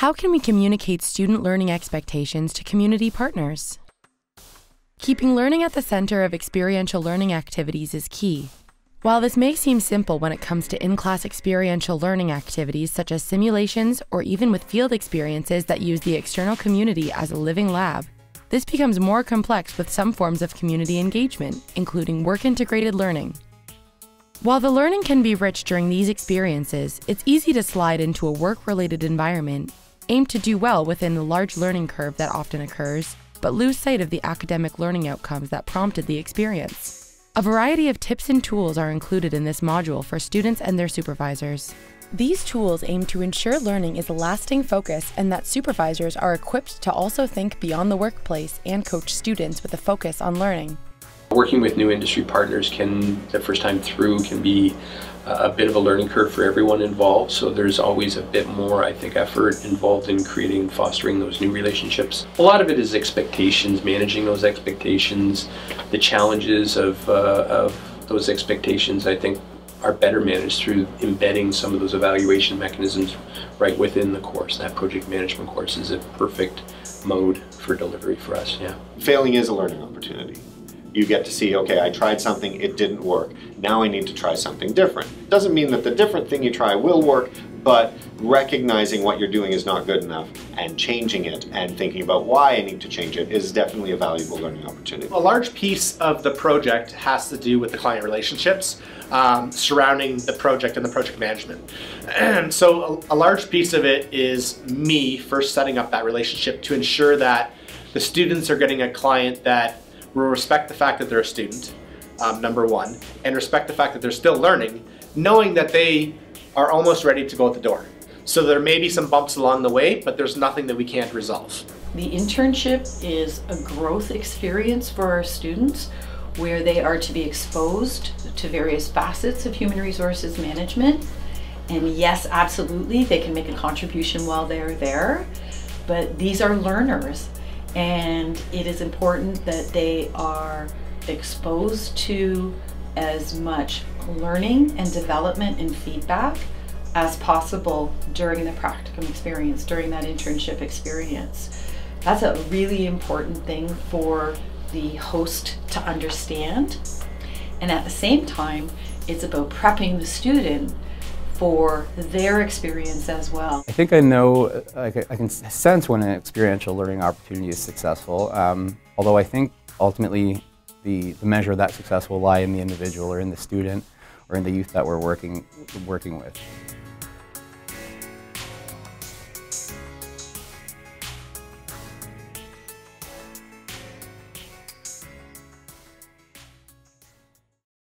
How can we communicate student learning expectations to community partners? Keeping learning at the center of experiential learning activities is key. While this may seem simple when it comes to in class experiential learning activities such as simulations or even with field experiences that use the external community as a living lab, this becomes more complex with some forms of community engagement, including work integrated learning. While the learning can be rich during these experiences, it's easy to slide into a work related environment aimed to do well within the large learning curve that often occurs, but lose sight of the academic learning outcomes that prompted the experience. A variety of tips and tools are included in this module for students and their supervisors. These tools aim to ensure learning is a lasting focus and that supervisors are equipped to also think beyond the workplace and coach students with a focus on learning. Working with new industry partners can, the first time through, can be a bit of a learning curve for everyone involved. So there's always a bit more, I think, effort involved in creating and fostering those new relationships. A lot of it is expectations, managing those expectations, the challenges of, uh, of those expectations, I think, are better managed through embedding some of those evaluation mechanisms right within the course. That project management course is a perfect mode for delivery for us, yeah. Failing is a learning opportunity you get to see, okay, I tried something, it didn't work. Now I need to try something different. Doesn't mean that the different thing you try will work, but recognizing what you're doing is not good enough and changing it and thinking about why I need to change it is definitely a valuable learning opportunity. A large piece of the project has to do with the client relationships um, surrounding the project and the project management. And so a, a large piece of it is me first setting up that relationship to ensure that the students are getting a client that will respect the fact that they're a student, um, number one, and respect the fact that they're still learning, knowing that they are almost ready to go out the door. So there may be some bumps along the way, but there's nothing that we can't resolve. The internship is a growth experience for our students where they are to be exposed to various facets of human resources management. And yes, absolutely, they can make a contribution while they're there, but these are learners and it is important that they are exposed to as much learning and development and feedback as possible during the practicum experience, during that internship experience. That's a really important thing for the host to understand. And at the same time, it's about prepping the student for their experience as well. I think I know, I can sense when an experiential learning opportunity is successful, um, although I think ultimately the, the measure of that success will lie in the individual or in the student or in the youth that we're working, working with.